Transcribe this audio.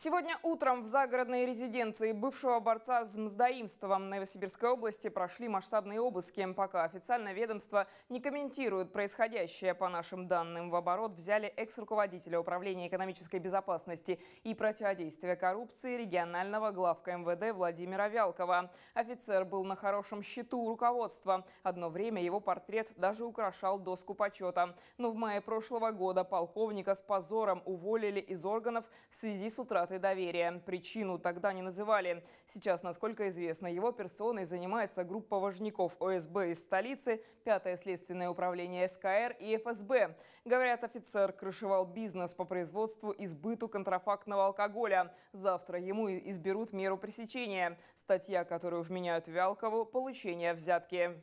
Сегодня утром в загородной резиденции бывшего борца с мздоимством Новосибирской области прошли масштабные обыски. Пока официально ведомство не комментирует происходящее. По нашим данным, в оборот взяли экс-руководителя Управления экономической безопасности и противодействия коррупции регионального главка МВД Владимира Вялкова. Офицер был на хорошем счету у руководства. Одно время его портрет даже украшал доску почета. Но в мае прошлого года полковника с позором уволили из органов в связи с утратой утраты доверия. Причину тогда не называли. Сейчас, насколько известно, его персоной занимается группа важников ОСБ из столицы, Пятое следственное управление СКР и ФСБ. Говорят, офицер крышевал бизнес по производству и сбыту контрафактного алкоголя. Завтра ему изберут меру пресечения. Статья, которую вменяют Вялкову – получение взятки.